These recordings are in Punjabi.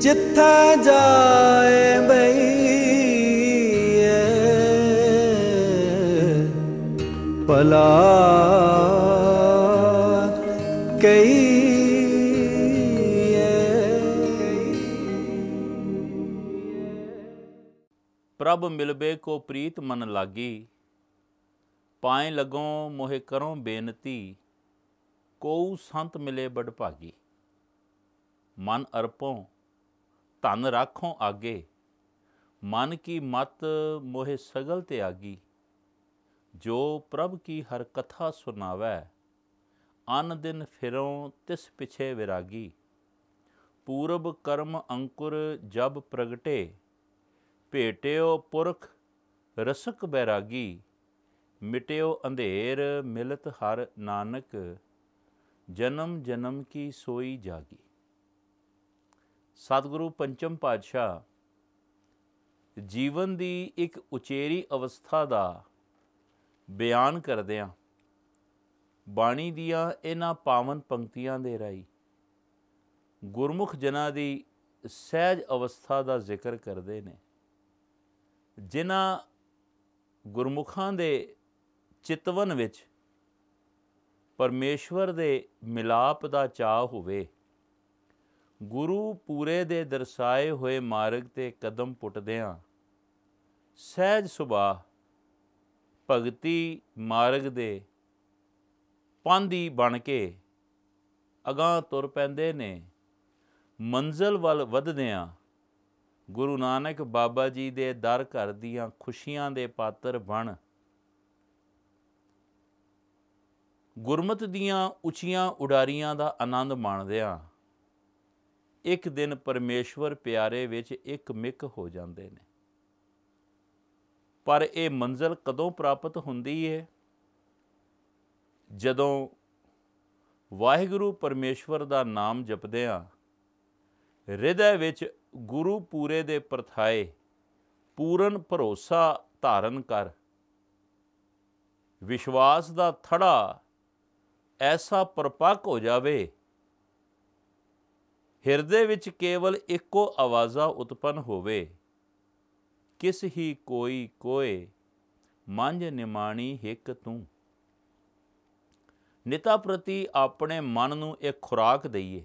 ਜਿੱਥੇ ਜਾਏ ਬਈਏ ਭਲਾ ਪ੍ਰਭ ਮਿਲਬੇ ਕੋ ਪ੍ਰੀਤ ਮਨ ਲਾਗੀ, ਪਾਏ ਲਗੋਂ ਮੋਹਿ ਕਰੋ ਬੇਨਤੀ, ਕੋਉ ਸੰਤ ਮਿਲੇ ਬੜ ਭਾਗੀ। ਮਨ ਅਰਪੋਂ ਧਨ ਰਾਖੋਂ ਆਗੇ। ਮਨ ਕੀ ਮਤ ਮੋਹਿ ਸਗਲ ਤੇ ਆਗੀ ਜੋ ਪ੍ਰਭ ਕੀ ਹਰ ਕਥਾ ਸੁਨਾਵੈ ਅਨ ਦਿਨ ਫਿਰੋਂ ਤਿਸ ਪਿਛੇ ਵਿਰਾਗੀ। ਪੂਰਬ ਕਰਮ ਅੰਕੁਰ ਜਬ ਪ੍ਰਗਟੇ, ਭੇਟਿਓ ਪੁਰਖ ਰਸਕ ਬੈਰਾਗੀ। ਮਿਟਿਓ ਅੰਧੇਰ ਮਿਲਤ ਹਰ ਨਾਨਕ, ਜਨਮ ਜਨਮ ਕੀ ਸੋਈ ਜਾਗੀ। ਸਤਿਗੁਰੂ ਪੰਚਮ ਪਾਤਸ਼ਾਹ, ਜੀਵਨ ਦੀ ਇੱਕ ਉਚੇਰੀ ਅਵਸਥਾ ਦਾ ਬਿਆਨ ਕਰਦਿਆਂ ਬਾਣੀ ਦੀਆਂ ਇਹਨਾਂ ਪਾਵਨ ਪੰਕਤੀਆਂ ਦੇ ਰਾਈ ਗੁਰਮੁਖ ਜਨਾਂ ਦੀ ਸਹਿਜ ਅਵਸਥਾ ਦਾ ਜ਼ਿਕਰ ਕਰਦੇ ਨੇ। ਜਿਨ੍ਹਾਂ ਗੁਰਮੁਖਾਂ ਦੇ ਚਿਤਵਨ ਵਿੱਚ ਪਰਮੇਸ਼ਵਰ ਦੇ ਮਿਲਾਪ ਦਾ ਚਾਹ ਹੋਵੇ ਗੁਰੂ ਪੂਰੇ ਦੇ ਦਰਸਾਏ ਹੋਏ ਮਾਰਗ ਤੇ ਕਦਮ ਪੁੱਟਦਿਆਂ ਸਹਿਜ ਸੁਭਾ ਭਗਤੀ ਮਾਰਗ ਦੇ ਪਾਂਦੀ ਬਣ ਕੇ ਅਗਾਹ ਤੁਰ ਪੈਂਦੇ ਨੇ। ਮੰਜ਼ਲ ਵੱਲ ਵਧਦਿਆਂ ਗੁਰੂ ਨਾਨਕ ਬਾਬਾ ਜੀ ਦੇ ਦਰ ਘਰ ਦੀਆਂ ਖੁਸ਼ੀਆਂ ਦੇ ਪਾਤਰ ਬਣ। ਗੁਰਮਤ ਦੀਆਂ ਉੱਚੀਆਂ ਉਡਾਰੀਆਂ ਦਾ ਆਨੰਦ ਮਾਣਦਿਆਂ ਇੱਕ ਦਿਨ ਪਰਮੇਸ਼ਵਰ ਪਿਆਰੇ ਵਿੱਚ ਇੱਕ ਮਿਕ ਹੋ ਜਾਂਦੇ ਨੇ। ਪਰ ਇਹ ਮੰਜ਼ਲ ਕਦੋਂ ਪ੍ਰਾਪਤ ਹੁੰਦੀ ਹੈ ਜਦੋਂ ਵਾਹਿਗੁਰੂ ਪਰਮੇਸ਼ਵਰ ਦਾ ਨਾਮ ਜਪਦਿਆਂ ਹਿਰਦੇ ਵਿੱਚ ਗੁਰੂ ਪੂਰੇ ਦੇ ਪਰਥਾਏ ਪੂਰਨ ਭਰੋਸਾ ਧਾਰਨ ਕਰ, ਵਿਸ਼ਵਾਸ ਦਾ ਥੜਾ ਐਸਾ ਪਰਪੱਕ ਹੋ ਜਾਵੇ ਹਿਰਦੇ ਵਿੱਚ ਕੇਵਲ ਇੱਕੋ ਆਵਾਜ਼ਾ ਉਤਪਨ ਹੋਵੇ। ਕਿਸ ਹੀ ਕੋਈ ਕੋਏ, ਮੰਝ ਨਿਮਾਣੀ ਹਿੱਕ ਤੂੰ। ਨਿਤਾ ਪ੍ਰਤੀ ਆਪਣੇ ਮਨ ਨੂੰ ਇੱਕ ਖੁਰਾਕ ਦਈਏ।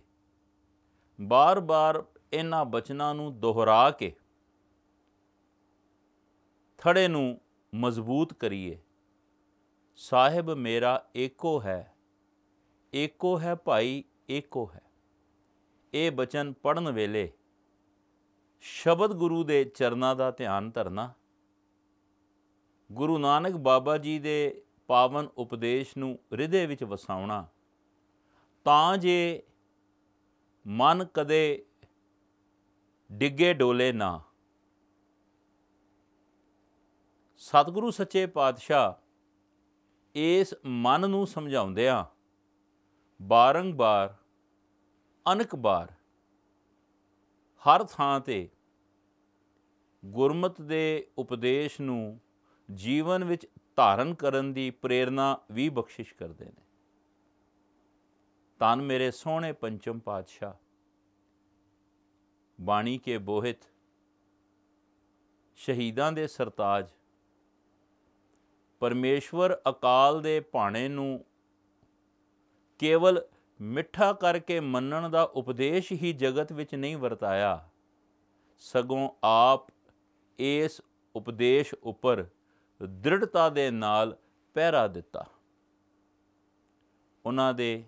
ਬਾਰ-ਬਾਰ ਇਹਨਾਂ ਬਚਨਾਂ ਨੂੰ ਦੁਹਰਾ ਕੇ, ਥੜੇ ਨੂੰ ਮਜ਼ਬੂਤ ਕਰੀਏ। ਸਾਹਿਬ ਮੇਰਾ ਏਕੋ ਹੈ ਏਕੋ ਹੈ ਭਾਈ ਏਕੋ ਹੈ। ਇਹ ਬਚਨ ਪੜਨ ਵੇਲੇ ਸ਼ਬਦ ਗੁਰੂ ਦੇ ਚਰਨਾਂ ਦਾ ਧਿਆਨ ਧਰਨਾ, ਗੁਰੂ ਨਾਨਕ ਬਾਬਾ ਜੀ ਦੇ ਪਾਵਨ ਉਪਦੇਸ਼ ਨੂੰ ਹਿਰਦੇ ਵਿੱਚ ਵਸਾਉਣਾ, ਤਾਂ ਜੇ ਮਨ ਕਦੇ ਡਿੱਗੇ ਡੋਲੇ ਨਾ। ਸਤਿਗੁਰੂ ਸੱਚੇ ਪਾਤਸ਼ਾਹ ਇਸ ਮਨ ਨੂੰ ਸਮਝਾਉਂਦਿਆਂ ਬਾਰੰਬਾਰ ਅਨਕ ਬਾਰ ਹਰ ਥਾਂ ਤੇ ਗੁਰਮਤ ਦੇ ਉਪਦੇਸ਼ ਨੂੰ ਜੀਵਨ ਵਿੱਚ ਧਾਰਨ ਕਰਨ ਦੀ ਪ੍ਰੇਰਣਾ ਵੀ ਬਖਸ਼ਿਸ਼ ਕਰਦੇ ਨੇ। ਤਨ ਮੇਰੇ ਸੋਹਣੇ ਪੰਚਮ ਪਾਤਸ਼ਾਹ, ਬਾਣੀ ਕੇ ਬੋਹਿਤ, ਸ਼ਹੀਦਾਂ ਦੇ ਸਰਤਾਜ, ਪਰਮੇਸ਼ਵਰ ਅਕਾਲ ਦੇ ਭਾਣੇ ਨੂੰ ਕੇਵਲ ਮਿੱਠਾ ਕਰਕੇ ਮੰਨਣ ਦਾ ਉਪਦੇਸ਼ ਹੀ ਜਗਤ ਵਿੱਚ ਨਹੀਂ ਵਰਤਾਇਆ। ਸਗੋਂ ਆਪ ਇਸ ਉਪਦੇਸ਼ ਉੱਪਰ ਦ੍ਰਿੜਤਾ ਦੇ ਨਾਲ ਪਹਿਰਾ ਦਿੱਤਾ। ਉਹਨਾਂ ਦੇ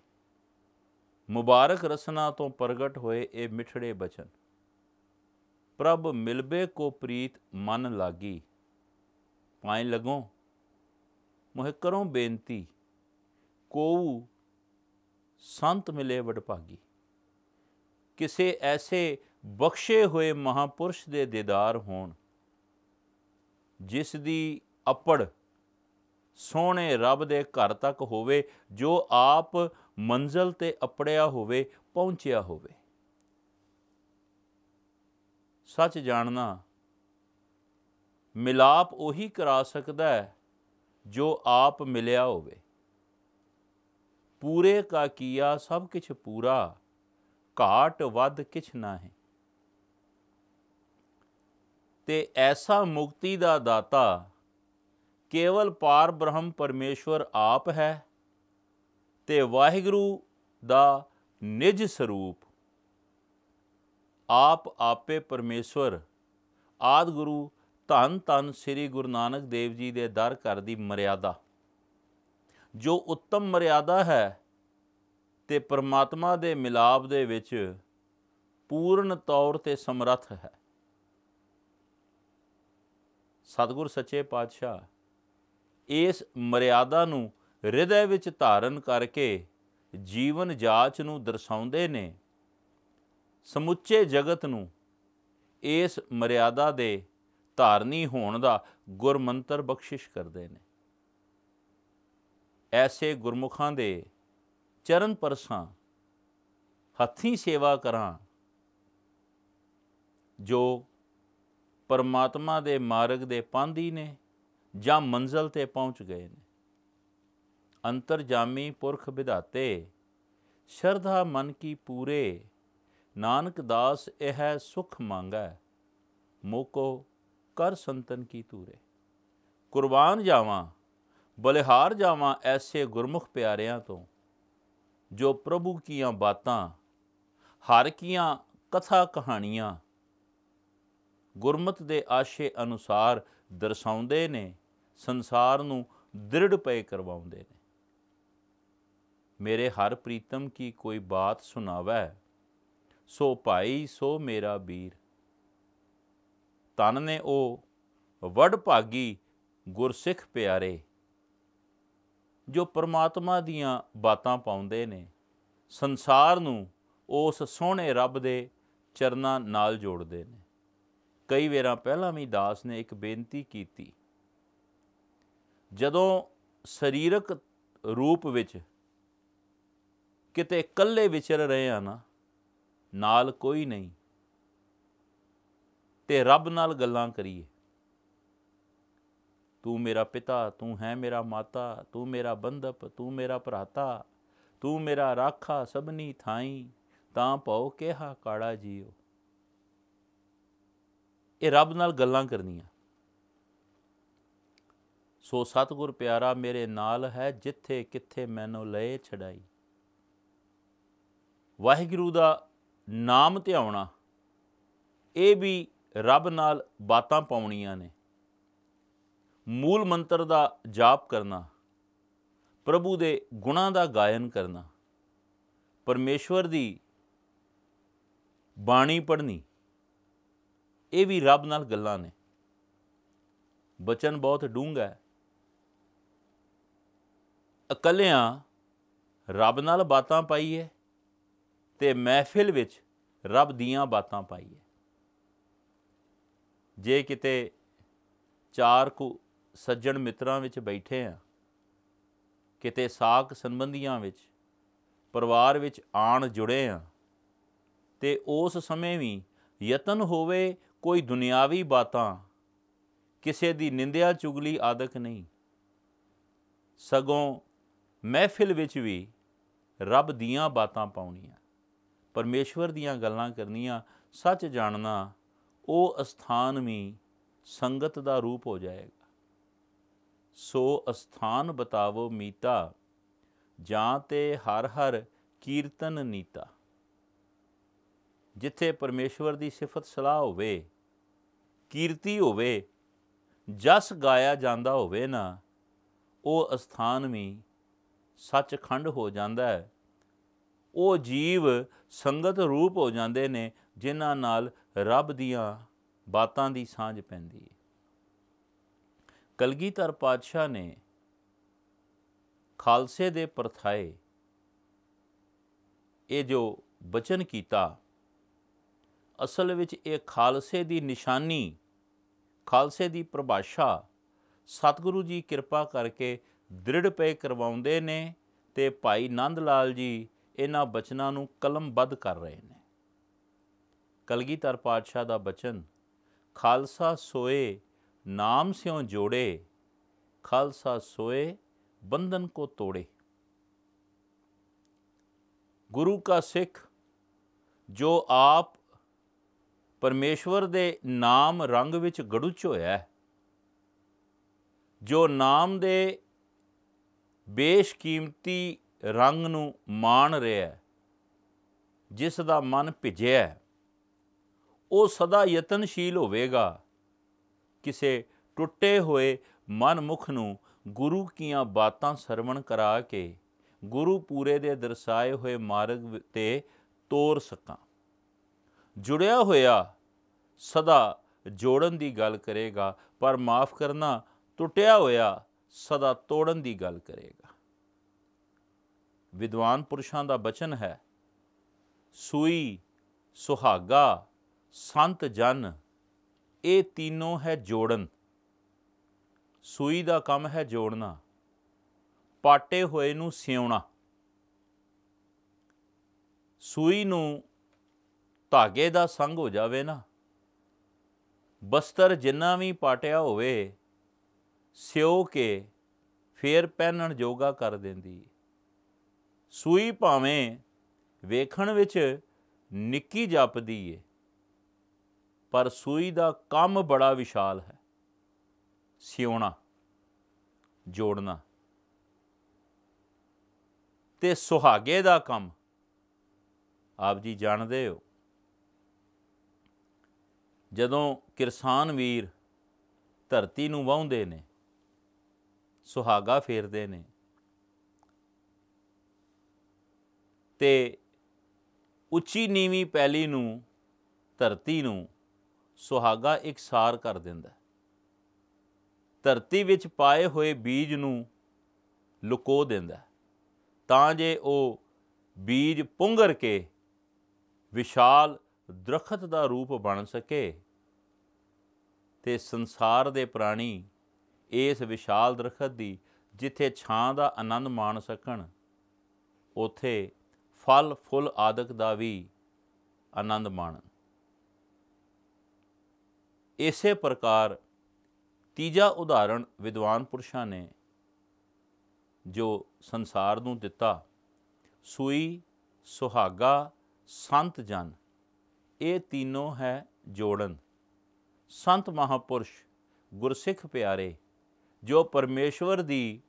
ਮੁਬਾਰਕ ਰਸਨਾ ਤੋਂ ਪ੍ਰਗਟ ਹੋਏ ਇਹ ਮਿਠੜੇ ਬਚਨ। ਪ੍ਰਭ ਮਿਲਬੇ ਕੋ ਪ੍ਰੀਤ ਮਨ ਲਾਗੀ। ਪਾਏ ਲਗੋ, ਮੋਹਿ ਕਰੋ ਬੇਨਤੀ ਕੋਉ ਸੰਤ ਮਿਲੇ ਵਡਭਾਗੀ। ਕਿਸੇ ਐਸੇ ਬਖਸ਼ੇ ਹੋਏ ਮਹਾਪੁਰਸ਼ ਦੇ ਦੀਦਾਰ ਹੋਣ, ਜਿਸ ਦੀ ਅਪੜ ਸੋਹਣੇ ਰੱਬ ਦੇ ਘਰ ਤੱਕ ਹੋਵੇ, ਜੋ ਆਪ ਮੰਜ਼ਲ ਤੇ ਅਪੜਿਆ ਹੋਵੇ, ਪਹੁੰਚਿਆ ਹੋਵੇ। ਸੱਚ ਜਾਣਨਾ, ਮਿਲਾਪ ਉਹੀ ਕਰਾ ਸਕਦਾ ਹੈ, ਜੋ ਆਪ ਮਿਲਿਆ ਹੋਵੇ। ਪੂਰੇ ਕਾ ਕੀਆ ਸਭ ਕੁਝ ਪੂਰਾ, ਘਾਟ ਵੱਧ ਕਿਛ ਨਾ ਹੈ ਤੇ ਐਸਾ ਮੁਕਤੀ ਦਾ ਦਾਤਾ ਕੇਵਲ ਪਾਰ ਬ੍ਰਹਮ ਪਰਮੇਸ਼ਵਰ ਆਪ ਹੈ ਤੇ ਵਾਹਿਗੁਰੂ ਦਾ ਨਿਜ ਸਰੂਪ। ਆਪ ਆਪੇ ਪਰਮੇਸ਼ਵਰ, ਆਦ ਗੁਰੂ ਧੰਨ ਧੰਨ ਸ੍ਰੀ ਗੁਰੂ ਨਾਨਕ ਦੇਵ ਜੀ ਦੇ ਦਰ ਘਰ ਦੀ ਮਰਿਆਦਾ। ਜੋ ਉੱਤਮ ਮਰਿਆਦਾ ਹੈ ਤੇ ਪਰਮਾਤਮਾ ਦੇ ਮਿਲਾਪ ਦੇ ਵਿੱਚ ਪੂਰਨ ਤੌਰ ਤੇ ਸਮਰੱਥ ਹੈ। ਸਤਿਗੁਰ ਸੱਚੇ ਪਾਤਸ਼ਾਹ ਇਸ ਮਰਿਆਦਾ ਨੂੰ ਹਿਰਦੇ ਵਿੱਚ ਧਾਰਨ ਕਰਕੇ ਜੀਵਨ ਜਾਚ ਨੂੰ ਦਰਸਾਉਂਦੇ ਨੇ। ਸਮੁੱਚੇ ਜਗਤ ਨੂੰ ਇਸ ਮਰਿਆਦਾ ਦੇ ਧਾਰਨੀ ਹੋਣ ਦਾ ਗੁਰਮੰਤਰ ਬਖਸ਼ਿਸ਼ ਕਰਦੇ ਨੇ। ਐਸੇ ਗੁਰਮੁਖਾਂ ਦੇ ਚਰਨ ਪਰਸਾਂ, ਹੱਥੀਂ ਸੇਵਾ ਕਰਾਂ, ਜੋ ਪਰਮਾਤਮਾ ਦੇ ਮਾਰਗ ਦੇ ਪਾਂਦੀ ਨੇ ਜਾਂ ਮੰਜ਼ਲ ਤੇ ਪਹੁੰਚ ਗਏ ਨੇ। ਅੰਤਰਜਾਮੀ ਪੁਰਖ ਵਿਧਾਤੇ, ਸ਼ਰਧਾ ਮਨ ਕੀ ਪੂਰੇ, ਨਾਨਕ ਦਾਸ ਇਹ ਹੈ ਸੁਖ ਮੰਗੈ, ਮੋਕੋ ਕਰ ਸੰਤਨ ਕੀ ਤੂਰੇ ਕੁਰਬਾਨ ਜਾਵਾਂ ਬਲਿਹਾਰ ਜਾਵਾਂ ਐਸੇ ਗੁਰਮੁਖ ਪਿਆਰਿਆਂ ਤੋਂ, ਜੋ ਪ੍ਰਭੂ ਕੀਆਂ ਬਾਤਾਂ, ਹਰ ਕੀਆਂ ਕਥਾ ਕਹਾਣੀਆਂ, ਗੁਰਮਤ ਦੇ ਆਸ਼ੇ ਅਨੁਸਾਰ ਦਰਸਾਉਂਦੇ ਨੇ, ਸੰਸਾਰ ਨੂੰ ਦ੍ਰਿੜ ਪਏ ਕਰਵਾਉਂਦੇ ਨੇ। ਮੇਰੇ ਹਰ ਪ੍ਰੀਤਮ ਕੀ ਕੋਈ ਬਾਤ ਸੁਣਾਵੈ, ਸੋ ਭਾਈ ਸੋ ਮੇਰਾ ਵੀਰ। ਤਨ ਨੇ ਉਹ, ਵਡ ਭਾਗੀ ਗੁਰਸਿੱਖ ਪਿਆਰੇ। ਜੋ ਪਰਮਾਤਮਾ ਦੀਆਂ ਬਾਤਾਂ ਪਾਉਂਦੇ ਨੇ, ਸੰਸਾਰ ਨੂੰ ਉਸ ਸੋਹਣੇ ਰੱਬ ਦੇ ਚਰਨਾਂ ਨਾਲ ਜੋੜਦੇ ਨੇ। ਕਈ ਵੇਰਾਂ ਪਹਿਲਾਂ ਵੀ ਦਾਸ ਨੇ ਇੱਕ ਬੇਨਤੀ ਕੀਤੀ। ਜਦੋਂ ਸਰੀਰਕ ਰੂਪ ਵਿੱਚ ਕਿਤੇ ਇਕੱਲੇ ਵਿਚਰ ਰਹੇ ਆ ਨਾ, ਨਾਲ ਕੋਈ ਨਹੀਂ, ਤੇ ਰੱਬ ਨਾਲ ਗੱਲਾਂ ਕਰੀਏ ਤੂੰ ਮੇਰਾ ਪਿਤਾ, ਤੂੰ ਹੈ ਮੇਰਾ ਮਾਤਾ, ਤੂੰ ਮੇਰਾ ਬੰਧਪ, ਤੂੰ ਮੇਰਾ ਭਰਾਤਾ, ਤੂੰ ਮੇਰਾ ਰਾਖਾ ਸਭਨੀ ਥਾਈ, ਤਾਂ ਭਉ ਕਿਹਾ ਕਾੜਾ ਜੀਓ। ਇਹ ਰੱਬ ਨਾਲ ਗੱਲਾਂ ਕਰਨੀਆਂ। ਸੋ ਸਤਿਗੁਰ ਪਿਆਰਾ, ਮੇਰੇ ਨਾਲ ਹੈ ਜਿੱਥੇ ਕਿੱਥੇ ਮੈਨੂੰ ਲਏ ਛਡਾਈ। ਵਾਹਿਗੁਰੂ ਦਾ ਨਾਮ ਧਿਆਉਣਾ, ਇਹ ਵੀ ਰੱਬ ਨਾਲ ਬਾਤਾਂ ਪਾਉਣੀਆਂ ਨੇ। ਮੂਲ ਮੰਤਰ ਦਾ ਜਾਪ ਕਰਨਾ, ਪ੍ਰਭੂ ਦੇ ਗੁਣਾਂ ਦਾ ਗਾਇਨ ਕਰਨਾ, ਪਰਮੇਸ਼ਵਰ ਦੀ ਬਾਣੀ ਪੜ੍ਹਨੀ, ਇਹ ਵੀ ਰੱਬ ਨਾਲ ਗੱਲਾਂ ਨੇ। ਬਚਨ ਬਹੁਤ ਡੂੰਘਾ ਹੈ। ਇਕੱਲਿਆਂ ਰੱਬ ਨਾਲ ਬਾਤਾਂ ਪਾਈਏ ਤੇ ਮਹਿਫਿਲ ਵਿੱਚ ਰੱਬ ਦੀਆਂ ਬਾਤਾਂ ਪਾਈਏ ਜੇ ਕਿਤੇ ਚਾਰ ਕੁ ਸੱਜਣ ਮਿੱਤਰਾਂ ਵਿੱਚ ਬੈਠੇ ਆ। ਕਿਤੇ ਸਾਕ ਸੰਬੰਧੀਆਂ ਵਿੱਚ, ਪਰਿਵਾਰ ਵਿੱਚ ਆਣ ਜੁੜੇ ਆ। ਤੇ ਉਸ ਸਮੇਂ ਵੀ ਯਤਨ ਹੋਵੇ ਕੋਈ ਦੁਨਿਆਵੀ ਬਾਤਾਂ, ਕਿਸੇ ਦੀ ਨਿੰਦਿਆ ਚੁਗਲੀ ਆਦਕ ਨਹੀਂ। ਸਗੋਂ ਮਹਿਫਿਲ ਵਿੱਚ ਵੀ ਰੱਬ ਦੀਆਂ ਬਾਤਾਂ ਪਾਉਣੀਆਂ, ਪਰਮੇਸ਼ਵਰ ਦੀਆਂ ਗੱਲਾਂ ਕਰਨੀਆਂ, ਸੱਚ ਜਾਣਨਾ, ਉਹ ਅਸਥਾਨ ਵੀ ਸੰਗਤ ਦਾ ਰੂਪ ਹੋ ਜਾਏਗਾ। ਸੋ ਅਸਥਾਨ ਬਤਾਵੋ ਮੀਤਾ ਜਾਂ ਤੇ ਹਰ ਹਰ ਕੀਰਤਨ ਨੀਤਾ ਜਿੱਥੇ ਪਰਮੇਸ਼ਵਰ ਦੀ ਸਿਫਤ ਸਲਾਹ ਹੋਵੇ, ਕੀਰਤੀ ਹੋਵੇ, ਜਸ ਗਾਇਆ ਜਾਂਦਾ ਹੋਵੇ ਨਾ, ਉਹ ਅਸਥਾਨ ਵੀ ਸੱਚਖੰਡ ਹੋ ਜਾਂਦਾ ਹੈ। ਉਹ ਜੀਵ ਸੰਗਤ ਰੂਪ ਹੋ ਜਾਂਦੇ ਨੇ, ਜਿਨ੍ਹਾਂ ਨਾਲ ਰੱਬ ਦੀਆਂ ਬਾਤਾਂ ਦੀ ਸਾਂਝ ਪੈਂਦੀ ਹੈ। ਕਲਗੀਧਰ ਪਾਤਸ਼ਾਹ ਨੇ ਖਾਲਸੇ ਦੇ ਪਰਥਾਏ ਇਹ ਜੋ ਬਚਨ ਕੀਤਾ, ਅਸਲ ਵਿੱਚ ਇਹ ਖਾਲਸੇ ਦੀ ਨਿਸ਼ਾਨੀ, ਖਾਲਸੇ ਦੀ ਪਰਿਭਾਸ਼ਾ ਸਤਿਗੁਰੂ ਜੀ ਕਿਰਪਾ ਕਰਕੇ ਦ੍ਰਿੜ ਪਏ ਕਰਵਾਉਂਦੇ ਨੇ ਤੇ ਭਾਈ ਨੰਦ ਲਾਲ ਜੀ ਇਹਨਾਂ ਬਚਨਾਂ ਨੂੰ ਕਲਮਬੱਧ ਕਰ ਰਹੇ ਨੇ। ਕਲਗੀਧਰ ਪਾਤਸ਼ਾਹ ਦਾ ਬਚਨ, ਖਾਲਸਾ ਸੋਏ ਨਾਮ ਸਿਉ ਜੋੜੇ, ਖਾਲਸਾ ਸੋਏ, ਬੰਧਨ ਕੋ ਤੋੜੇ। ਗੁਰੂ ਕਾ ਸਿੱਖ, ਜੋ ਆਪ ਪਰਮੇਸ਼ਵਰ ਦੇ ਨਾਮ ਰੰਗ ਵਿੱਚ ਗੜੁਚ ਹੋਇਆ ਹੈ, ਜੋ ਨਾਮ ਦੇ ਬੇਸ਼ਕੀਮਤੀ ਰੰਗ ਨੂੰ ਮਾਣ ਰਿਹਾ ਜਿਸ ਦਾ ਮਨ ਭਿਜਿਆ ਉਹ ਸਦਾ ਯਤਨਸ਼ੀਲ ਹੋਵੇਗਾ। ਕਿਸੇ ਟੁੱਟੇ ਹੋਏ ਮਨਮੁਖ ਨੂੰ ਗੁਰੂ ਕੀਆਂ ਬਾਤਾਂ ਸਰਵਣ ਕਰਾ ਕੇ ਗੁਰੂ ਪੂਰੇ ਦੇ ਦਰਸਾਏ ਹੋਏ ਮਾਰਗ ਤੇ ਤੋਰ ਸਕਾਂ। ਜੁੜਿਆ ਹੋਇਆ ਸਦਾ ਜੋੜਨ ਦੀ ਗੱਲ ਕਰੇਗਾ, ਪਰ ਮਾਫ ਕਰਨਾ, ਟੁੱਟਿਆ ਹੋਇਆ ਸਦਾ ਤੋੜਨ ਦੀ ਗੱਲ ਕਰੇਗਾ। ਵਿਦਵਾਨ ਪੁਰਸ਼ਾਂ ਦਾ ਬਚਨ ਹੈ, ਸੂਈ ਸੁਹਾਗਾ, ਸੰਤ ਜਨ ਇਹ ਤਿੰਨੋਂ ਹੈ ਜੋੜਨ। ਸੂਈ ਦਾ ਕੰਮ ਹੈ ਜੋੜਨਾ। ਪਾਟੇ ਹੋਏ ਨੂੰ ਸਿਉਣਾ। ਸੂਈ ਨੂੰ ਧਾਗੇ ਦਾ ਸੰਗ ਹੋ ਜਾਵੇ ਨਾ। ਬਸਤਰ ਜਿੰਨਾ ਵੀ ਪਾਟਿਆ ਹੋਵੇ ਸਿਓ ਕੇ ਫੇਰ ਪਹਿਨਣ ਜੋਗਾ ਕਰ ਦਿੰਦੀ। ਸੂਈ ਭਾਵੇਂ ਵੇਖਣ ਵਿੱਚ ਨਿੱਕੀ ਜਾਪਦੀ ਏ। ਪਰ ਸੂਈ ਦਾ ਕੰਮ ਬੜਾ ਵਿਸ਼ਾਲ ਹੈ। ਸਿਉਣਾ, ਜੋੜਨਾ ਤੇ ਸੁਹਾਗੇ ਦਾ ਕੰਮ। ਆਪ ਜੀ ਜਾਣਦੇ ਹੋ। ਜਦੋਂ ਕਿਰਸਾਨ ਵੀਰ ਧਰਤੀ ਨੂੰ ਵਾਹੁੰਦੇ ਨੇ, ਸੁਹਾਗਾ ਫੇਰਦੇ ਨੇ ਤੇ ਉੱਚੀ ਨੀਵੀਂ ਪੈਲੀ ਨੂੰ, ਧਰਤੀ ਨੂੰ ਸੁਹਾਗਾ ਇਕਸਾਰ ਕਰ ਦਿੰਦਾ ਧਰਤੀ ਵਿੱਚ ਪਾਏ ਹੋਏ ਬੀਜ ਨੂੰ ਲੁਕੋ ਦਿੰਦਾ ਤਾਂ ਜੇ ਉਹ ਬੀਜ ਪੁੰਗਰ ਕੇ ਵਿਸ਼ਾਲ ਦਰਖਤ ਦਾ ਰੂਪ ਬਣ ਸਕੇ ਤੇ ਸੰਸਾਰ ਦੇ ਪ੍ਰਾਣੀ ਇਸ ਵਿਸ਼ਾਲ ਦਰਖਤ ਦੀ ਜਿੱਥੇ ਛਾਂ ਦਾ ਆਨੰਦ ਮਾਣ ਸਕਣ, ਉਥੇ ਫਲ ਫੁੱਲ ਆਦਿਕ ਦਾ ਵੀ ਆਨੰਦ ਮਾਣਨ। ਇਸੇ ਪ੍ਰਕਾਰ ਤੀਜਾ ਉਦਾਹਰਣ ਵਿਦਵਾਨ ਪੁਰਸ਼ਾਂ ਨੇ ਜੋ ਸੰਸਾਰ ਨੂੰ ਦਿੱਤਾ, ਸੂਈ, ਸੁਹਾਗਾ, ਸੰਤ ਜਨ, ਇਹ ਤਿੰਨੋਂ ਹੈ ਜੋੜਨ। ਸੰਤ ਮਹਾਪੁਰਸ਼, ਗੁਰਸਿੱਖ ਪਿਆਰੇ, ਜੋ ਪਰਮੇਸ਼ਵਰ ਦੀ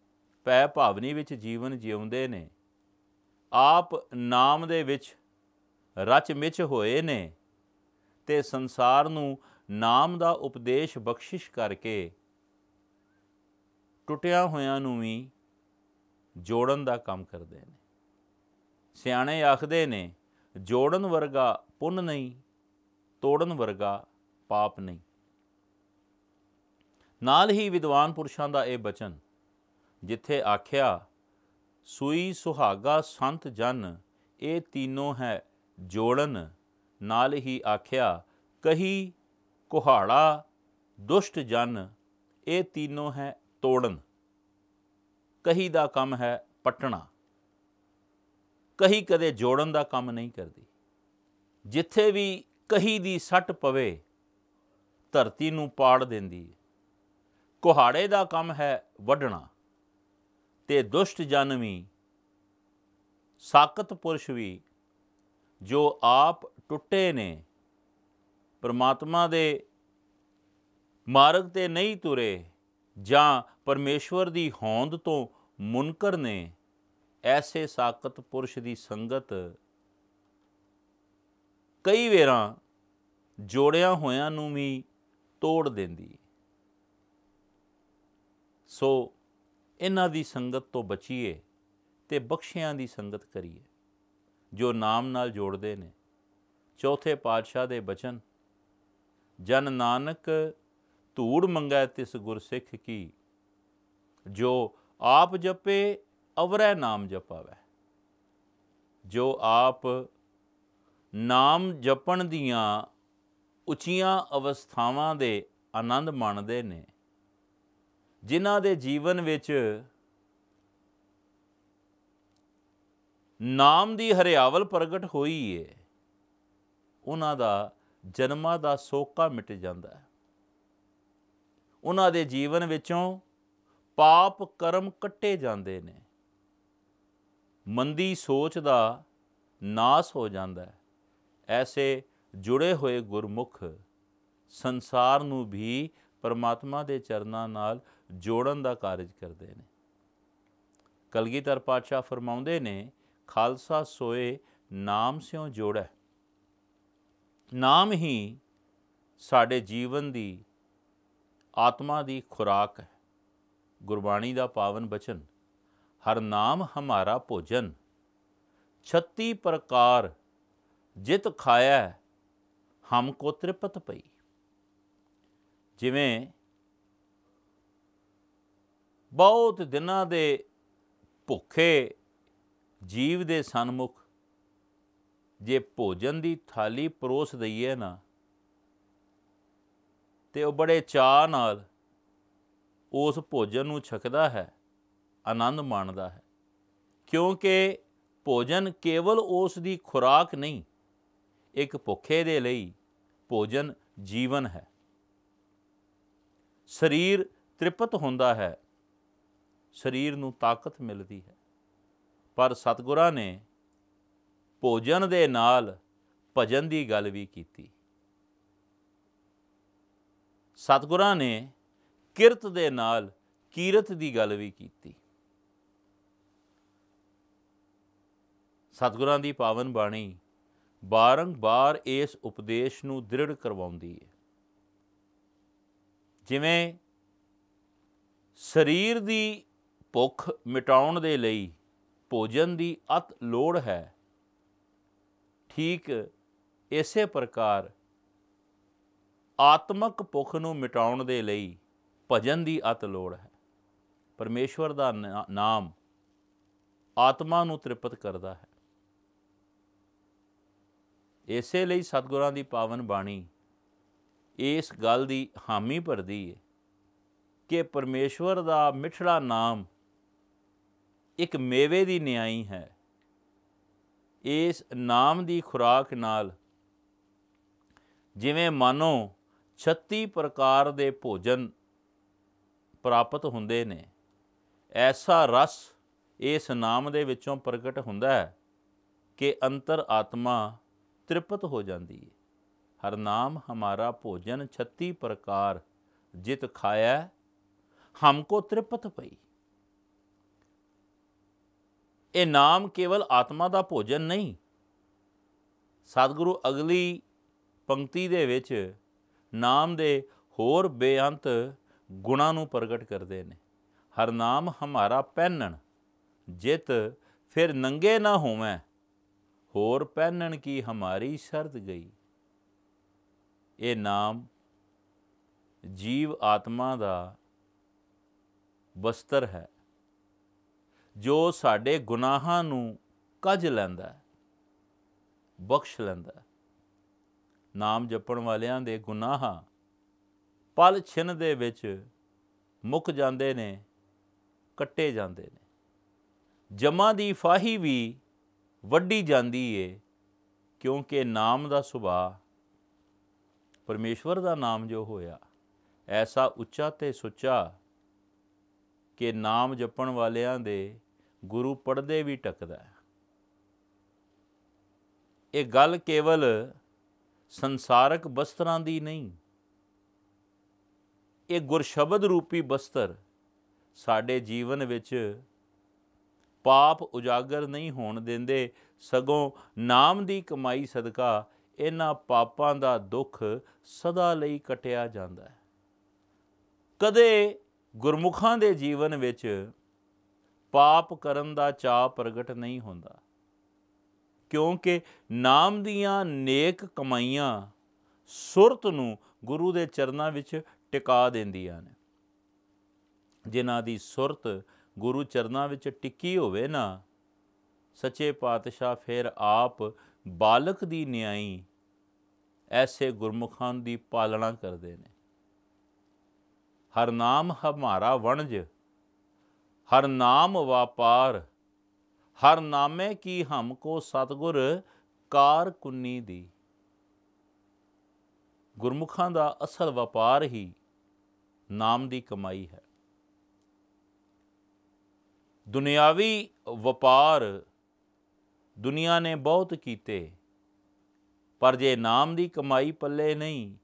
ਪੈ ਭਾਵਨੀ ਵਿੱਚ ਜੀਵਨ ਜਿਉਂਦੇ ਨੇ, ਆਪ ਨਾਮ ਦੇ ਵਿੱਚ ਰਚ ਮਿਚ ਹੋਏ ਨੇ ਤੇ ਸੰਸਾਰ ਨੂੰ ਨਾਮ ਦਾ ਉਪਦੇਸ਼ ਬਖਸ਼ਿਸ਼ ਕਰਕੇ ਟੁੱਟਿਆਂ ਹੋਇਆਂ ਨੂੰ ਵੀ ਜੋੜਨ ਦਾ ਕੰਮ ਕਰਦੇ ਨੇ। ਸਿਆਣੇ ਆਖਦੇ ਨੇ, ਜੋੜਨ ਵਰਗਾ ਪੁੰਨ ਨਹੀਂ, ਤੋੜਨ ਵਰਗਾ ਪਾਪ ਨਹੀਂ। ਨਾਲ ਹੀ ਵਿਦਵਾਨ ਪੁਰਸ਼ਾਂ ਦਾ ਇਹ ਬਚਨ, ਜਿੱਥੇ ਆਖਿਆ, ਸੂਈ ਸੁਹਾਗਾ ਸੰਤ ਜਨ, ਇਹ ਤਿੰਨੋਂ ਹੈ ਜੋੜਨ, ਨਾਲ ਹੀ ਆਖਿਆ, ਕਹੀ ਕੁਹਾੜਾ, ਦੁਸ਼ਟ ਜਨ, ਇਹ ਤਿੰਨੋਂ ਹੈ ਤੋੜਨ। ਕਹੀ ਦਾ ਕੰਮ ਹੈ ਪਟਣਾ। ਕਹੀ ਕਦੇ ਜੋੜਨ ਦਾ ਕੰਮ ਨਹੀਂ ਕਰਦੀ। ਜਿੱਥੇ ਵੀ ਕਹੀ ਦੀ ਸੱਟ ਪਵੇ, ਧਰਤੀ ਨੂੰ ਪਾੜ ਦਿੰਦੀ ਹੈ ਕੁਹਾੜੇ ਦਾ ਕੰਮ ਹੈ ਵੱਢਣਾ ਤੇ ਦੁਸ਼ਟ ਜਨ ਵੀ ਸਾਕਤ ਪੁਰਸ਼ ਵੀ, ਜੋ ਆਪ ਟੁੱਟੇ ਨੇ ਪਰਮਾਤਮਾ ਦੇ ਮਾਰਗ ਤੇ ਨਹੀਂ ਤੁਰੇ, ਜਾਂ ਪਰਮੇਸ਼ਵਰ ਦੀ ਹੋਂਦ ਤੋਂ ਮੁਨਕਰ ਨੇ, ਐਸੇ ਸਾਕਤ ਪੁਰਸ਼ ਦੀ ਸੰਗਤ ਕਈ ਵੇਰਾਂ ਜੋੜਿਆਂ ਹੋਇਆਂ ਨੂੰ ਵੀ ਤੋੜ ਦਿੰਦੀ। ਸੋ ਇਹਨਾਂ ਦੀ ਸੰਗਤ ਤੋਂ ਬਚੀਏ ਤੇ ਬਖਸ਼ਿਆਂ ਦੀ ਸੰਗਤ ਕਰੀਏ, ਜੋ ਨਾਮ ਨਾਲ ਜੋੜਦੇ ਨੇ। ਚੌਥੇ ਪਾਤਸ਼ਾਹ ਦੇ ਬਚਨ ਜਨ ਨਾਨਕ ਧੂੜ ਮੰਗੈ ਤਿਸ ਗੁਰਸਿੱਖ ਕੀ, ਜੋ ਆਪ ਜਪੇ ਅਵਰੈ ਨਾਮ ਜਪਾਵੈ। ਜੋ ਆਪ ਨਾਮ ਜਪਣ ਦੀਆਂ ਉੱਚੀਆਂ ਅਵਸਥਾਵਾਂ ਦੇ ਆਨੰਦ ਮਾਣਦੇ ਨੇ, ਜਿਨ੍ਹਾਂ ਦੇ ਜੀਵਨ ਵਿੱਚ ਨਾਮ ਦੀ ਹਰਿਆਵਲ ਪ੍ਰਗਟ ਹੋਈ ਏ, ਉਹਨਾਂ ਦਾ ਜਨਮਾਂ ਦਾ ਸੋਕਾ ਮਿਟ ਜਾਂਦਾ ਹੈ। ਉਹਨਾਂ ਦੇ ਜੀਵਨ ਵਿੱਚੋਂ ਪਾਪ ਕਰਮ ਕੱਟੇ ਜਾਂਦੇ ਨੇ। ਮੰਦੀ ਸੋਚ ਦਾ ਨਾਸ ਹੋ ਜਾਂਦਾ ਹੈ। ਐਸੇ ਜੁੜੇ ਹੋਏ ਗੁਰਮੁਖ ਸੰਸਾਰ ਨੂੰ ਵੀ ਪਰਮਾਤਮਾ ਦੇ ਚਰਨਾਂ ਨਾਲ ਜੋੜਨ ਦਾ ਕਾਰਜ ਕਰਦੇ ਨੇ। ਕਲਗੀਧਰ ਪਾਤਸ਼ਾਹ ਫਰਮਾਉਂਦੇ ਨੇ, ਖਾਲਸਾ ਸੋਏ ਨਾਮ ਸਿਓ ਜੋੜੈ। ਨਾਮ ਹੀ ਸਾਡੇ ਜੀਵਨ ਦੀ ਆਤਮਾ ਦੀ ਖੁਰਾਕ ਹੈ। ਗੁਰਬਾਣੀ ਦਾ ਪਾਵਨ ਬਚਨ, ਹਰ ਨਾਮ ਹਮਾਰਾ ਭੋਜਨ 36 ਪ੍ਰਕਾਰ ਜਿਤ ਖਾਇਆ ਹਮ ਕੋ ਤ੍ਰਿਪਤ ਪਈ। ਜਿਵੇਂ ਬਹੁਤ ਦਿਨਾਂ ਦੇ ਭੁੱਖੇ ਜੀਵ ਦੇ ਸਨਮੁਖ ਜੇ ਭੋਜਨ ਦੀ ਥਾਲੀ ਪਰੋਸ ਦਈਏ ਨਾ, ਤੇ ਉਹ ਬੜੇ ਚਾਅ ਨਾਲ ਉਸ ਭੋਜਨ ਨੂੰ ਛਕਦਾ ਹੈ, ਆਨੰਦ ਮਾਣਦਾ ਹੈ। ਕਿਉਂਕਿ ਭੋਜਨ ਕੇਵਲ ਉਸ ਦੀ ਖੁਰਾਕ ਨਹੀਂ, ਇੱਕ ਭੁੱਖੇ ਦੇ ਲਈ ਭੋਜਨ ਜੀਵਨ ਹੈ। ਸਰੀਰ ਤ੍ਰਿਪਤ ਹੁੰਦਾ ਹੈ, ਸਰੀਰ ਨੂੰ ਤਾਕਤ ਮਿਲਦੀ ਹੈ। ਪਰ ਸਤਿਗੁਰਾਂ ਨੇ ਭੋਜਨ ਦੇ ਨਾਲ ਭਜਨ ਦੀ ਗੱਲ ਵੀ ਕੀਤੀ। ਸਤਿਗੁਰਾਂ ਨੇ ਕਿਰਤ ਦੇ ਨਾਲ ਕੀਰਤ ਦੀ ਗੱਲ ਵੀ ਕੀਤੀ। ਸਤਿਗੁਰਾਂ ਦੀ ਪਾਵਨ ਬਾਣੀ ਬਾਰੰਬਾਰ ਇਸ ਉਪਦੇਸ਼ ਨੂੰ ਦ੍ਰਿੜ ਕਰਵਾਉਂਦੀ ਹੈ। ਜਿਵੇਂ ਸਰੀਰ ਦੀ ਭੁੱਖ ਮਿਟਾਉਣ ਦੇ ਲਈ ਭੋਜਨ ਦੀ ਅਤ ਲੋੜ ਹੈ ਠੀਕ ਇਸੇ ਪ੍ਰਕਾਰ ਆਤਮਕ ਭੁੱਖ ਨੂੰ ਮਿਟਾਉਣ ਦੇ ਲਈ ਭਜਨ ਦੀ ਅਤ ਲੋੜ ਹੈ। ਪਰਮੇਸ਼ਵਰ ਦਾ ਨਾਮ ਆਤਮਾ ਨੂੰ ਤ੍ਰਿਪਤ ਕਰਦਾ ਹੈ। ਇਸੇ ਲਈ ਸਤਿਗੁਰਾਂ ਦੀ ਪਾਵਨ ਬਾਣੀ ਇਸ ਗੱਲ ਦੀ ਹਾਮੀ ਭਰਦੀ ਹੈ ਕਿ ਪਰਮੇਸ਼ਵਰ ਦਾ ਮਿਠੜਾ ਨਾਮ ਇੱਕ ਮੇਵੇ ਦੀ ਨਿਆਈ ਹੈ। ਇਸ ਨਾਮ ਦੀ ਖੁਰਾਕ ਨਾਲ ਜਿਵੇਂ ਮਾਨੋ 36 ਪ੍ਰਕਾਰ ਦੇ ਭੋਜਨ ਪ੍ਰਾਪਤ ਹੁੰਦੇ ਨੇ, ਐਸਾ ਰਸ ਇਸ ਨਾਮ ਦੇ ਵਿੱਚੋਂ ਪ੍ਰਗਟ ਹੁੰਦਾ ਹੈ ਕਿ ਅੰਤਰ ਆਤਮਾ ਤ੍ਰਿਪਤ ਹੋ ਜਾਂਦੀ ਹੈ। ਹਰ ਨਾਮ ਹਮਾਰਾ ਭੋਜਨ 36 ਪ੍ਰਕਾਰ ਜਿਤ ਖਾਇਆ, ਹਮਕੋ ਤ੍ਰਿਪਤ ਪਈ। ਇਹ ਨਾਮ ਕੇਵਲ ਆਤਮਾ ਦਾ ਭੋਜਨ ਨਹੀਂ। ਸਤਿਗੁਰੂ ਅਗਲੀ ਪੰਕਤੀ ਦੇ ਵਿੱਚ ਨਾਮ ਦੇ ਹੋਰ ਬੇਅੰਤ ਗੁਣਾਂ ਨੂੰ ਪ੍ਰਗਟ ਕਰਦੇ ਨੇ। ਹਰ ਨਾਮ ਹਮਾਰਾ ਪਹਿਨਣ ਜਿਤ ਫਿਰ ਨੰਗੇ ਨਾ ਹੋਵੇਂ, ਹੋਰ ਪਹਿਨਣ ਕੀ ਹਮਾਰੀ ਸ਼ਰਤ ਗਈ। ਇਹ ਨਾਮ ਜੀਵ ਆਤਮਾ ਦਾ ਬਸਤਰ ਹੈ। ਜੋ ਸਾਡੇ ਗੁਨਾਹਾਂ ਨੂੰ ਕੱਜ ਲੈਂਦਾ ਹੈ, ਬਖਸ਼ ਲੈਂਦਾ ਹੈ। ਨਾਮ ਜਪਣ ਵਾਲਿਆਂ ਦੇ ਗੁਨਾਹ ਪਲ ਛਿਨ ਦੇ ਵਿੱਚ ਮੁੱਕ ਜਾਂਦੇ ਨੇ, ਕੱਟੇ ਜਾਂਦੇ ਨੇ। ਜਮਾ ਦੀ ਫਾਹੀ ਵੀ ਵੱਡੀ ਜਾਂਦੀ ਏ, ਕਿਉਂਕਿ ਨਾਮ ਦਾ ਸੁਭਾਅ ਪਰਮੇਸ਼ਵਰ ਦਾ ਨਾਮ ਜੋ ਹੋਇਆ, ਐਸਾ ਉੱਚਾ ਤੇ ਸੁੱਚਾ ਕਿ ਨਾਮ ਜਪਣ ਵਾਲਿਆਂ ਦੇ ਗੁਰੂ ਪੜਦੇ ਵੀ ਟਕਦਾ ਹੈ। ਇਹ ਗੱਲ ਕੇਵਲ ਸੰਸਾਰਕ ਬਸਤਰਾਂ ਦੀ ਨਹੀਂ, ਇਹ ਗੁਰਸ਼ਬਦ ਰੂਪੀ ਬਸਤਰ ਸਾਡੇ ਜੀਵਨ ਵਿੱਚ ਪਾਪ ਉਜਾਗਰ ਨਹੀਂ ਹੋਣ ਦਿੰਦੇ, ਸਗੋਂ ਨਾਮ ਦੀ ਕਮਾਈ ਸਦਕਾ ਇਹਨਾਂ ਪਾਪਾਂ ਦਾ ਦੁੱਖ ਸਦਾ ਲਈ ਕਟਿਆ ਜਾਂਦਾ ਹੈ। ਕਦੇ ਗੁਰਮੁਖਾਂ ਦੇ ਜੀਵਨ ਵਿੱਚ ਪਾਪ ਕਰਨ ਦਾ ਚਾਅ ਪ੍ਰਗਟ ਨਹੀਂ ਹੁੰਦਾ। ਕਿਉਂਕਿ ਨਾਮ ਦੀਆਂ ਨੇਕ ਕਮਾਈਆਂ ਸੁਰਤ ਨੂੰ ਗੁਰੂ ਦੇ ਚਰਨਾਂ ਵਿੱਚ ਟਿਕਾ ਦਿੰਦੀਆਂ ਨੇ। ਜਿਨ੍ਹਾਂ ਦੀ ਸੁਰਤ ਗੁਰੂ ਚਰਨਾਂ ਵਿੱਚ ਟਿੱਕੀ ਹੋਵੇ ਨਾ, ਸੱਚੇ ਪਾਤਸ਼ਾਹ ਫਿਰ ਆਪ ਬਾਲਕ ਦੀ ਨਿਆਈ ਐਸੇ ਗੁਰਮੁਖਾਂ ਦੀ ਪਾਲਣਾ ਕਰਦੇ ਨੇ। ਹਰ ਨਾਮ ਹਮਾਰਾ ਵਣਜ, ਹਰ ਨਾਮ ਵਪਾਰ, ਹਰ ਨਾਮੇ ਕੀ ਹਮਕੋ ਸਤਗੁਰ ਕਾਰ ਕੁੰਨੀ ਦੀ। ਗੁਰਮੁਖਾਂ ਦਾ ਅਸਲ ਵਪਾਰ ਹੀ ਨਾਮ ਦੀ ਕਮਾਈ ਹੈ। ਦੁਨਿਆਵੀ ਵਪਾਰ ਦੁਨੀਆ ਨੇ ਬਹੁਤ ਕੀਤੇ, ਪਰ ਜੇ ਨਾਮ ਦੀ ਕਮਾਈ ਪੱਲੇ ਨਹੀਂ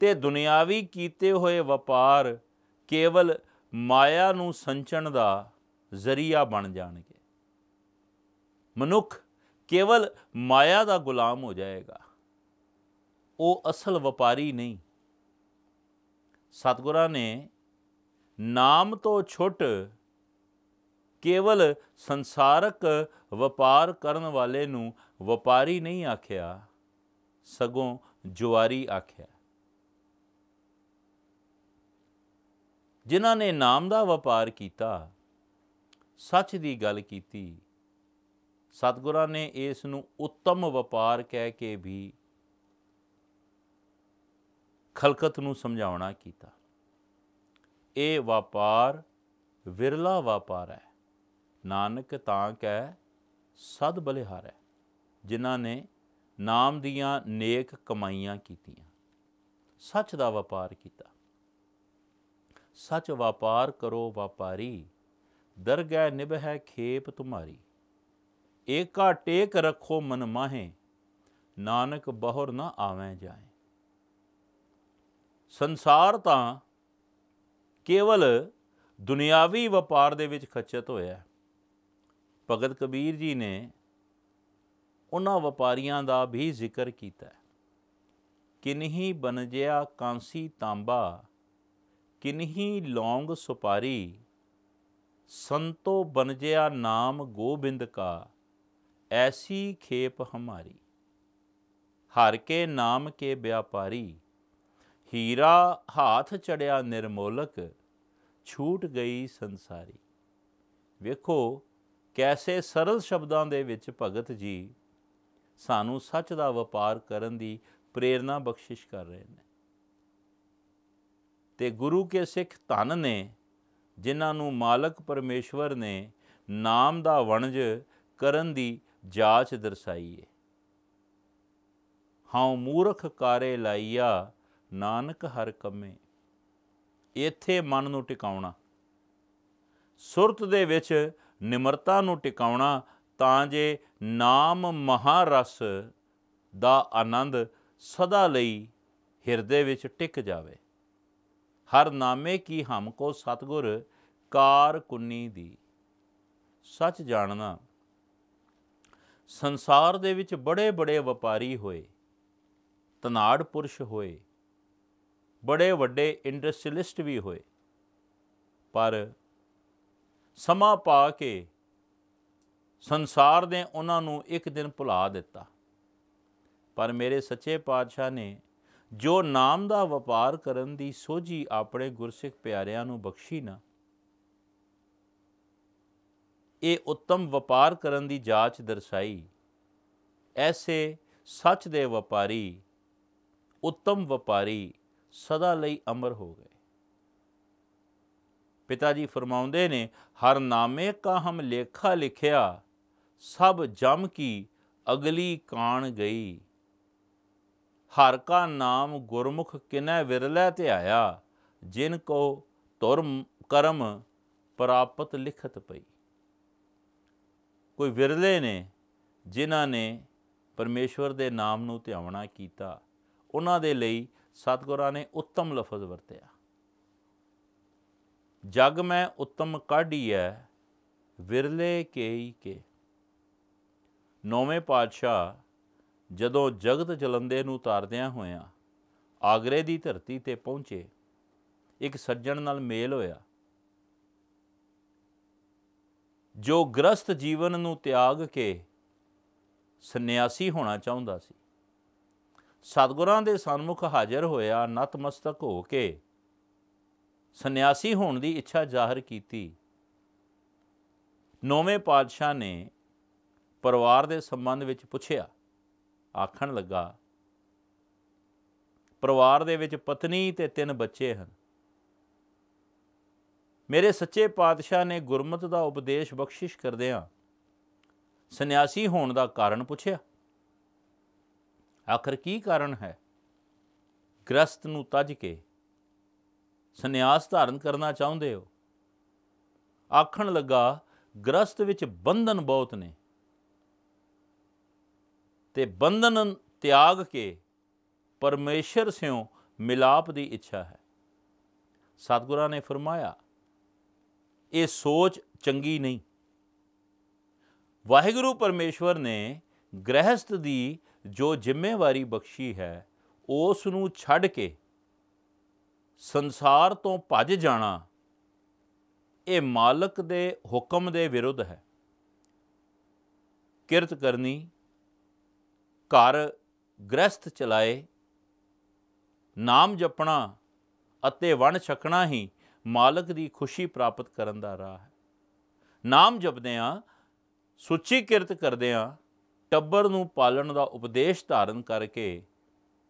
ਤੇ ਦੁਨਿਆਵੀ ਕੀਤੇ ਹੋਏ ਵਪਾਰ ਕੇਵਲ ਮਾਇਆ ਨੂੰ ਸੰਚਣ ਦਾ ਜ਼ਰੀਆ ਬਣ ਜਾਣਗੇ। ਮਨੁੱਖ ਕੇਵਲ ਮਾਇਆ ਦਾ ਗੁਲਾਮ ਹੋ ਜਾਏਗਾ। ਉਹ ਅਸਲ ਵਪਾਰੀ ਨਹੀਂ। ਸਤਿਗੁਰਾਂ ਨੇ ਨਾਮ ਤੋਂ ਛੁੱਟ ਕੇਵਲ ਸੰਸਾਰਕ ਵਪਾਰ ਕਰਨ ਵਾਲੇ ਨੂੰ ਵਪਾਰੀ ਨਹੀਂ ਆਖਿਆ, ਸਗੋਂ ਜੁਆਰੀ ਆਖਿਆ। ਜਿਨ੍ਹਾਂ ਨੇ ਨਾਮ ਦਾ ਵਪਾਰ ਕੀਤਾ, ਸੱਚ ਦੀ ਗੱਲ ਕੀਤੀ, ਸਤਿਗੁਰਾਂ ਨੇ ਇਸ ਨੂੰ ਉੱਤਮ ਵਪਾਰ ਕਹਿ ਕੇ ਵੀ ਖਲਕਤ ਨੂੰ ਸਮਝਾਉਣਾ ਕੀਤਾ। ਇਹ ਵਪਾਰ ਵਿਰਲਾ ਵਪਾਰ ਹੈ। ਨਾਨਕ ਤਾਂ ਕਹਿ ਸਦ ਬਲਿਹਾਰ ਹੈ ਜਿਨ੍ਹਾਂ ਨੇ ਨਾਮ ਦੀਆਂ ਨੇਕ ਕਮਾਈਆਂ ਕੀਤੀਆਂ, ਸੱਚ ਦਾ ਵਪਾਰ ਕੀਤਾ। ਸੱਚ ਵਪਾਰ ਕਰੋ ਵਪਾਰੀ, ਦਰਗਹਿ ਨਿਭੈ ਖੇਪ ਤੁਮਾਰੀ। ਏਕਾ ਟੇਕ ਰੱਖੋ ਮਨ ਮਾਹੇ, ਨਾਨਕ ਬਹੁਰ ਨਾ ਆਵੇਂ ਜਾਏ। ਸੰਸਾਰ ਤਾਂ ਕੇਵਲ ਦੁਨਿਆਵੀ ਵਪਾਰ ਦੇ ਵਿੱਚ ਖੱਚਤ ਹੋਇਆ ਭਗਤ ਕਬੀਰ ਜੀ ਨੇ ਉਹਨਾਂ ਵਪਾਰੀਆਂ ਦਾ ਵੀ ਜ਼ਿਕਰ ਕੀਤਾ ਹੈ। ਕਿਨਹੀ ਬਨਜਿਆ ਕਾਂਸੀ ਤਾਂਬਾ ਕਿਨਹੀ ਲੌਂਗ ਸੁਪਾਰੀ, ਸੰਤੋ ਬਨਜਿਆ ਨਾਮ ਗੋਬਿੰਦ ਕਾ, ਐਸੀ ਖੇਪ ਹਮਾਰੀ। ਹਰ ਕੇ ਨਾਮ ਕੇ ਵਿਆਪਾਰੀ ਹੀਰਾ ਹਾਥ ਚੜਿਆ ਨਿਰਮੋਲਕ, ਛੂਟ ਗਈ ਸੰਸਾਰੀ। ਵੇਖੋ, ਕੈਸੇ ਸਰਲ ਸ਼ਬਦਾਂ ਦੇ ਵਿੱਚ ਭਗਤ ਜੀ ਸਾਨੂੰ ਸੱਚ ਦਾ ਵਪਾਰ ਕਰਨ ਦੀ ਪ੍ਰੇਰਣਾ ਬਖਸ਼ਿਸ਼ ਕਰ ਰਹੇ ਨੇ। ਤੇ ਗੁਰੂ ਕੇ ਸਿੱਖ ਧਨ ਨੇ, ਜਿਨ੍ਹਾਂ ਨੂੰ ਮਾਲਕ ਪਰਮੇਸ਼ਵਰ ਨੇ ਨਾਮ ਦਾ ਵਣਜ ਕਰਨ ਦੀ ਜਾਚ ਦਰਸਾਈ ਹੈ ਹਉ ਮੂਰਖ ਕਾਰੇ ਲਾਈਆ ਨਾਨਕ ਹਰ ਕੰਮੇ। ਇੱਥੇ ਮਨ ਨੂੰ ਟਿਕਾਉਣਾ, ਸੁਰਤ ਦੇ ਵਿੱਚ ਨਿਮਰਤਾ ਨੂੰ ਟਿਕਾਉਣਾ, ਤਾਂ ਜੇ ਨਾਮ ਮਹਾਰਸ ਦਾ ਆਨੰਦ ਸਦਾ ਲਈ ਹਿਰਦੇ ਵਿੱਚ ਟਿਕ ਜਾਵੇ। ਹਰ ਨਾਮੇ ਕੀ ਹਮਕੋ ਸਤਗੁਰ ਕਾਰ ਕੁੰਨੀ ਦੀ। ਸੱਚ ਜਾਣਨਾ, ਸੰਸਾਰ ਦੇ ਵਿੱਚ ਬੜੇ ਬੜੇ ਵਪਾਰੀ ਹੋਏ ਤਨਾੜ ਪੁਰਸ਼ ਹੋਏ, ਬੜੇ ਵੱਡੇ ਇੰਡਸਟਰੀਲਿਸਟ ਵੀ ਹੋਏ, ਪਰ ਸਮਾਂ ਪਾ ਕੇ ਸੰਸਾਰ ਨੇ ਉਹਨਾਂ ਨੂੰ ਇੱਕ ਦਿਨ ਭੁਲਾ ਦਿੱਤਾ। ਪਰ ਮੇਰੇ ਸੱਚੇ ਪਾਤਸ਼ਾਹ ਨੇ ਜੋ ਨਾਮ ਦਾ ਵਪਾਰ ਕਰਨ ਦੀ ਸੋਝੀ ਆਪਣੇ ਗੁਰਸਿੱਖ ਪਿਆਰਿਆਂ ਨੂੰ ਬਖਸ਼ੀ ਨਾ। ਇਹ ਉੱਤਮ ਵਪਾਰ ਕਰਨ ਦੀ ਜਾਚ ਦਰਸਾਈ। ਐਸੇ ਸੱਚ ਦੇ ਵਪਾਰੀ, ਉੱਤਮ ਵਪਾਰੀ ਸਦਾ ਲਈ ਅਮਰ ਹੋ ਗਏ। ਪਿਤਾ ਜੀ ਫਰਮਾਉਂਦੇ ਨੇ, ਹਰ ਨਾਮੇ ਕਾ ਹਮ ਲੇਖਾ ਲਿਖਿਆ, ਸਭ ਜਮ ਕੀ ਅਗਲੀ ਕਾਣ ਗਈ। ਹਰ ਕਾ ਨਾਮ ਗੁਰਮੁਖ ਕਿਨੈ ਵਿਰਲੇ ਆਇਆ, ਜਿਨ ਕੋ ਤੁਰ ਕਰਮ ਪ੍ਰਾਪਤ ਲਿਖਤ ਪਈ। ਕੋਈ ਵਿਰਲੇ ਨੇ ਜਿਨ੍ਹਾਂ ਨੇ ਪਰਮੇਸ਼ਵਰ ਦੇ ਨਾਮ ਨੂੰ ਧਿਆਵਣਾ ਕੀਤਾ, ਉਹਨਾਂ ਦੇ ਲਈ ਸਤਿਗੁਰਾਂ ਨੇ ਉੱਤਮ ਲਫ਼ਜ਼ ਵਰਤਿਆ। ਜਗ ਮੈਂ ਉੱਤਮ ਕਾਢੀਐ, ਵਿਰਲੇ ਕੇਈ ਕੇ। ਨੌਵੇਂ ਪਾਤਸ਼ਾਹ ਜਦੋਂ ਜਗਤ ਜਲੰਦੇ ਨੂੰ ਤਾਰਦਿਆਂ ਹੋਇਆਂ ਆਗਰੇ ਦੀ ਧਰਤੀ ਤੇ ਪਹੁੰਚੇ, ਇੱਕ ਸੱਜਣ ਨਾਲ ਮੇਲ ਹੋਇਆ। ਜੋ ਗ੍ਰਸਤ ਜੀਵਨ ਨੂੰ ਤਿਆਗ ਕੇ ਸੰਨਿਆਸੀ ਹੋਣਾ ਚਾਹੁੰਦਾ ਸੀ। ਸਤਿਗੁਰਾਂ ਦੇ ਸਨਮੁਖ ਹਾਜ਼ਰ ਹੋਇਆ, ਨਤਮਸਤਕ ਹੋ ਕੇ ਸੰਨਿਆਸੀ ਹੋਣ ਦੀ ਇੱਛਾ ਜ਼ਾਹਰ ਕੀਤੀ। ਨੌਵੇਂ ਪਾਤਸ਼ਾਹ ਨੇ ਪਰਿਵਾਰ ਦੇ ਸੰਬੰਧ ਵਿੱਚ ਪੁੱਛਿਆ ਆਖਣ ਲੱਗਾ, ਪਰਿਵਾਰ ਦੇ ਵਿੱਚ ਪਤਨੀ ਤੇ ਤਿੰਨ ਬੱਚੇ ਹਨ। ਮੇਰੇ ਸੱਚੇ ਪਾਤਸ਼ਾਹ ਨੇ ਗੁਰਮਤ ਦਾ ਉਪਦੇਸ਼ ਬਖਸ਼ਿਸ਼ ਕਰਦਿਆਂ ਸੰਨਿਆਸੀ ਹੋਣ ਦਾ ਕਾਰਨ ਪੁੱਛਿਆ। ਆਖਰ ਕੀ ਕਾਰਨ ਹੈ? ਗ੍ਰਸਤ ਨੂੰ ਤਜ ਕੇ ਸੰਨਿਆਸ ਧਾਰਨ ਕਰਨਾ ਚਾਹੁੰਦੇ ਹੋ? ਆਖਣ ਲੱਗਾ, ਗ੍ਰਸਤ ਵਿੱਚ ਬੰਧਨ ਬਹੁਤ ਨੇ। ਤੇ ਬੰਧਨ ਤਿਆਗ ਕੇ ਪਰਮੇਸ਼ਰ ਸਿਓ ਮਿਲਾਪ ਦੀ ਇੱਛਾ ਹੈ। ਸਤਿਗੁਰਾਂ ਨੇ ਫਰਮਾਇਆ, ਇਹ ਸੋਚ ਚੰਗੀ ਨਹੀਂ। ਵਾਹਿਗੁਰੂ ਪਰਮੇਸ਼ਵਰ ਨੇ ਗ੍ਰਹਿਸਥ ਦੀ ਜੋ ਜ਼ਿੰਮੇਵਾਰੀ ਬਖਸ਼ੀ ਹੈ, ਉਸ ਨੂੰ ਛੱਡ ਕੇ ਸੰਸਾਰ ਤੋਂ ਭੱਜ ਜਾਣਾ ਇਹ ਮਾਲਕ ਦੇ ਹੁਕਮ ਦੇ ਵਿਰੁੱਧ ਹੈ। ਕਿਰਤ ਕਰਨੀ ਘਰ ਗ੍ਰਸਥ ਚਲਾਏ, ਨਾਮ ਜਪਣਾ ਅਤੇ ਵਣ ਛਕਣਾ ਹੀ ਮਾਲਕ ਦੀ ਖੁਸ਼ੀ ਪ੍ਰਾਪਤ ਕਰਨ ਦਾ ਰਾਹ ਹੈ। ਨਾਮ ਜਪਦਿਆਂ, ਸੁੱਚੀ ਕਿਰਤ ਕਰਦਿਆਂ, ਟੱਬਰ ਨੂੰ ਪਾਲਣ ਦਾ ਉਪਦੇਸ਼ ਧਾਰਨ ਕਰਕੇ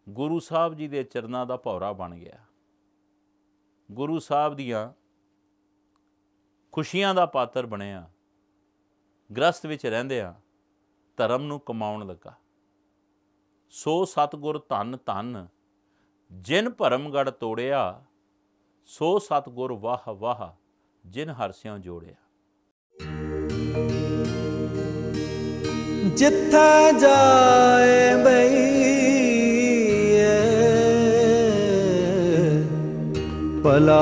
ਗੁਰੂ ਸਾਹਿਬ ਜੀ ਦੇ ਚਰਨਾਂ ਦਾ ਭੌਰਾ ਬਣ ਗਿਆ। ਗੁਰੂ ਸਾਹਿਬ ਦੀਆਂ ਖੁਸ਼ੀਆਂ ਦਾ ਪਾਤਰ ਬਣਿਆ। ਗ੍ਰਸਥ ਵਿੱਚ ਰਹਿੰਦਿਆਂ ਧਰਮ ਨੂੰ ਕਮਾਉਣ ਲੱਗਾ। ਸੋ ਸਤਗੁਰ ਧੰਨ ਧੰਨ, ਜਿਨ ਭਰਮਗੜ ਤੋੜਿਆ, ਸੋ ਸਤਗੁਰ ਵਾਹ ਵਾਹ, ਜਿਨ ਹਰਸਿਆਂ ਜੋੜਿਆ। ਜਿੱਥੇ ਜਾਏ ਬਈ, ਭਲਾ